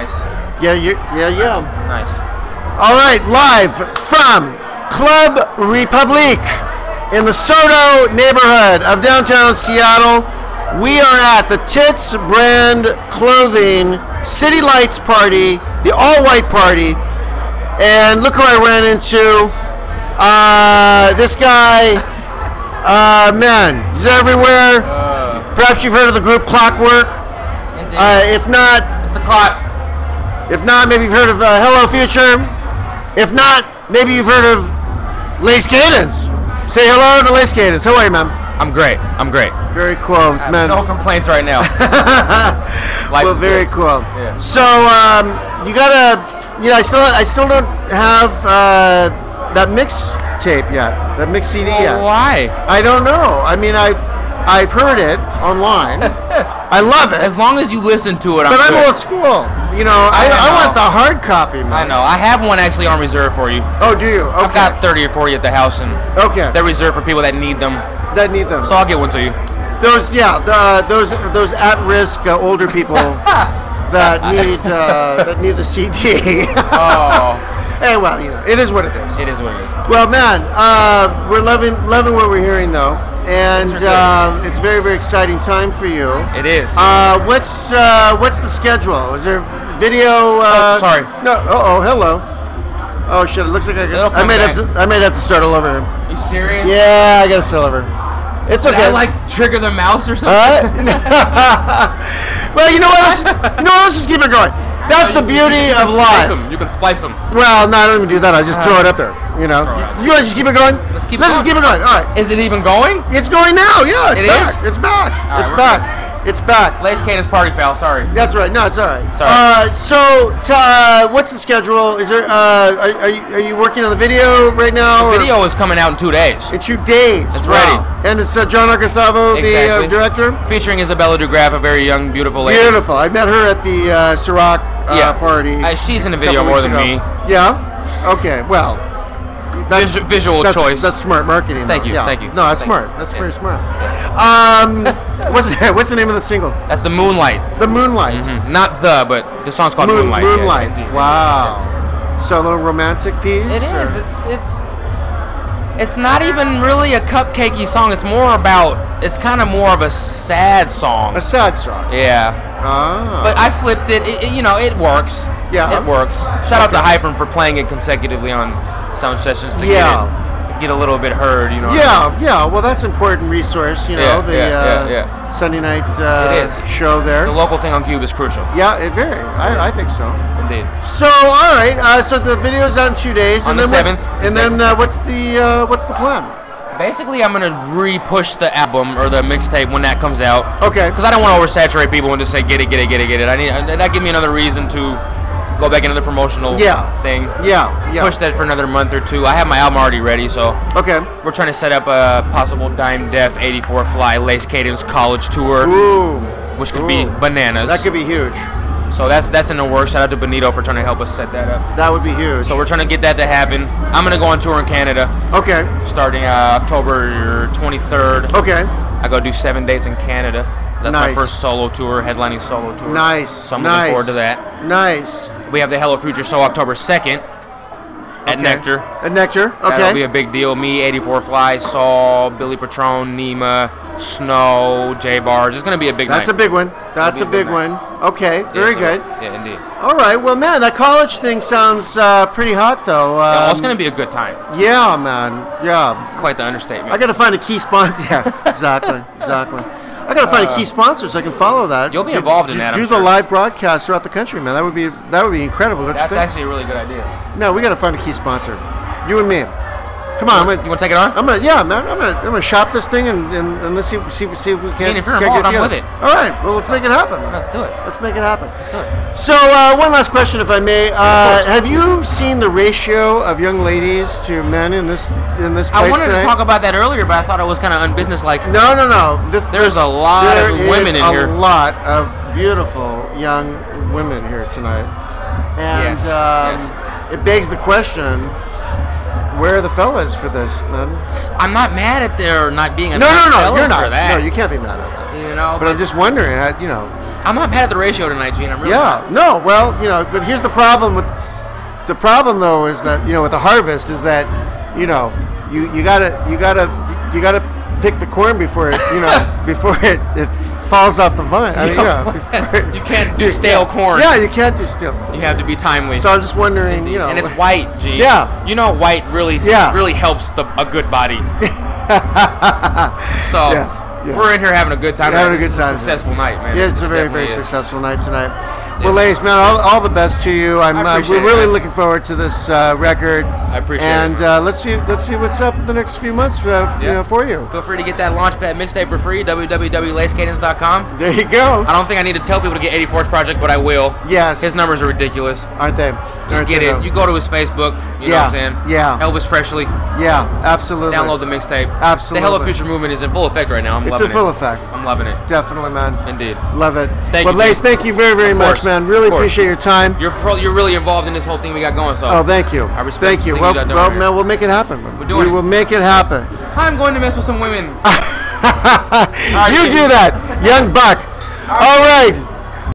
Nice. Yeah, you, yeah, yeah. Nice. All right, live from Club Republique in the SoDo neighborhood of downtown Seattle. We are at the Tits Brand Clothing City Lights Party, the all white party. And look who I ran into. Uh, this guy, uh, man, he's everywhere. Perhaps you've heard of the group Clockwork. Uh, if not, it's the clock. If not, maybe you've heard of uh, Hello Future. If not, maybe you've heard of Lace Cadence. Say hello to Lace Cadence. How are you, man? I'm great. I'm great. Very cool, man. No complaints right now. Life well, very good. cool. Yeah. So, um, you gotta, you know, I still, I still don't have uh, that mix tape yet. That mix CD yet. Why? I don't know. I mean, I, I've heard it online. I love it. As long as you listen to it, I'm but I'm good. old school. You know, I, I I, want the hard copy, man. I know. I have one actually on reserve for you. Oh, do you? Okay. I've got 30 or 40 at the house, and Okay. they're reserved for people that need them. that need them. So I'll get one to you. Those, yeah, the, those those at-risk uh, older people that need uh, that need the CD. Oh, hey, well, you know, it is what it is. it is what it is. Well, man, uh, we're loving loving what we're hearing though, and Things are good. um, it's a very very exciting time for you. It is. Uh, what's uh, what's the schedule? Is there video? Uh, Oh, sorry. No. Uh oh. Hello. Oh shit! It looks like I, It'll I might back. have to I might have to start all over. Are you serious? Yeah, I gotta start all over. It's okay. Did. I like trigger the mouse or something? Uh, well, you know what? Let's, you know what? Let's just keep it going. That's the beauty of splice Them. You can splice them. Well, no, I don't even do that. I just throw it up there. You know. You want to just keep it going? Let's keep Let's just keep it going. All right. Is it even going? It's going now. Yeah, it's It back. is? It's back. it's back. It's back. Lace Cadence party foul. Sorry. That's right. No, it's all right. Sorry. all right. Uh, so, t- uh, what's the schedule? Is there? Uh, are, are, you, are you working on the video right now? The Video is coming out in two days. In two days. It's wow. And it's uh, John Argostavo, the uh, director. Featuring Isabella Du Graf, a very young, beautiful lady. Beautiful. I met her at the uh, Ciroc uh, Yeah. party. Uh, she's in the video more weeks than ago. me. Yeah. Okay. Well, that's Vis- visual that's, choice. That's smart marketing. Thank though. you, Yeah. thank you, No, that's thank smart. That's Yeah. very smart. Um, what's the, what's the name of the single? That's the Moonlight. The Moonlight. Mhm. Not the, but the song's called Moon- Moonlight. Moonlight. indeed. wow. So a little romantic piece. It is. or- It's it's it's not even really a cupcakey song. It's more about. It's kind of more of a sad song. a sad song. Yeah. Ah. But I flipped it. It, it- You know, it works. Yeah. It works. Shout out to Hyphen for playing it consecutively on sound sessions to Yeah. get it get a little bit heard. You know. yeah, yeah. Well, that's an important resource. You know, Yeah, the yeah, uh, yeah. Sunday night uh, It is. show there. The local thing on KUBE is crucial. yeah, it very. I, I think so. Indeed. So, all right. Uh, so the video's out in two days, On and the then 7th, and then uh, what's the uh, what's the plan? Basically, I'm gonna re-push the album or the mixtape when that comes out. Okay. Because I don't want to oversaturate people and just say get it, get it, get it, get it. I need that give me another reason to go back into the promotional Yeah. thing. Yeah, yeah. Push that for another month or two. I have my album already ready, so Okay. we're trying to set up a possible Dyme Def 84 Fly Lace Cadence college tour, Ooh, which could be bananas. that could be huge. so that's that's in the works. Shout out to Benito for trying to help us set that up. That would be huge. So we're trying to get that to happen. I'm gonna go on tour in Canada okay. starting uh, October 23rd. Okay. I go do seven days in Canada. That's Nice. my first solo tour, headlining solo tour. Nice. So I'm nice. looking forward to that. Nice. We have the Hello Future Show October 2nd at Okay. Nectar. At Nectar. Okay. That'll be a big deal. Me, 84 Fly, Saul, Billy Patron, Nima, Snow, J Bars. It's gonna be a big That's a big one. That's a a big one. night. Okay. Yeah, Very so- good. Yeah, indeed. All right. Well, man, that college thing sounds uh, pretty hot, though. Um, Yeah, well, it's gonna be a good time. Yeah, man. Yeah. Quite the understatement. I gotta find a key sponsor. Yeah, exactly, exactly. I gotta find a key sponsor so I can follow that. Uh, You'll be Do- involved in that, Do the sure. live broadcast throughout the country, man. That would be that would be incredible. That's actually a really good idea. no, we gotta find a key sponsor. You and me. Come on, I'm You want to take it on? I'm gonna, yeah, man. I'm gonna, I'm gonna shop this thing and, and, and let's see, see, see if we can. mean, if you're can involved, get I'm with it. All right, well, let's make it happen. Let's do it. Let's make it happen. Let's do it. So, uh, one last question, if I may. Uh, have you seen the ratio of young ladies to men in this in this place I wanted tonight? to talk about that earlier, but I thought it was kind of unbusinesslike. No, no, no. This There's a lot there of women is in a here. lot of beautiful young women here tonight, and Yes, um, yes. it begs the question: Where are the fellas for this, man? I'm not mad at there not being No, no, no. You're not. that. No, you can't be mad at that. You know, But I'm just wondering. I, you know, I'm not bad at the ratio tonight, Gene. I'm really Yeah, not. no, well, you know, but here's the problem with the problem though is that you know with the harvest is that you know you you gotta you gotta you gotta pick the corn before it you know before it it falls off the vine. I mean, you know, You can't do stale corn. Yeah, you can't do stale. corn. You have to be timely. So I'm just wondering, you know, and it's white, Gene. Yeah. You know, white really Yeah. really helps the a good body. so Yes, yes. we're in here having a good time. We're having a good time. successful night, man. Yeah, it's a very, definitely very is. successful night tonight. Well, ladies, man, all, all the best to you. I'm, uh, we're really looking forward to this uh, record. I appreciate it, and uh, let's see, let's see what's up in the next few months, uh, you know, for you. Feel free to get that Launchpad mixtape for free. www.lacecadence.com. There you go. I don't think I need to tell people to get 84's project, but I will. Yes. His numbers are ridiculous. Aren't they? Just Aren't get they, it. though? You go to his Facebook. You know Yeah, what I'm saying? yeah. Elvis Freshly. Yeah, absolutely. Download the mixtape. Absolutely. The Hello Future movement is in full effect right now. I'm It's in full it. effect. I'm loving it. Definitely, man. Indeed. Love it. Thank well, you, Lace, thank you very, very much, man. Really appreciate your time. You're pro- you're really involved in this whole thing we got going. So Oh, thank you. I respect Thank you. Well, you well, man, we'll make it happen. We're doing we it. will make it happen. I'm going to mess with some women. you Jim. do that, young buck. All right.